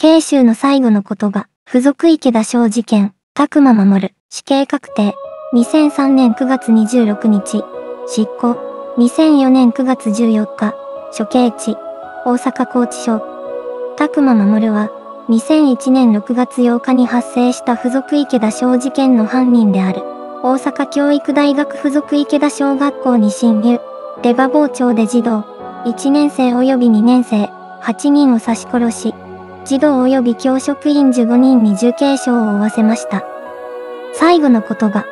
刑囚の最後の言葉、付属池田小事件、拓馬守、死刑確定。2003年9月26日、執行。2004年9月14日、処刑地、大阪拘置所。拓馬守は、2001年6月8日に発生した付属池田小事件の犯人である。大阪教育大学附属池田小学校に侵入。出刃包丁で児童、1年生及び2年生、8人を刺し殺し、児童及び教職員15人に重軽傷を負わせました。最後の言葉。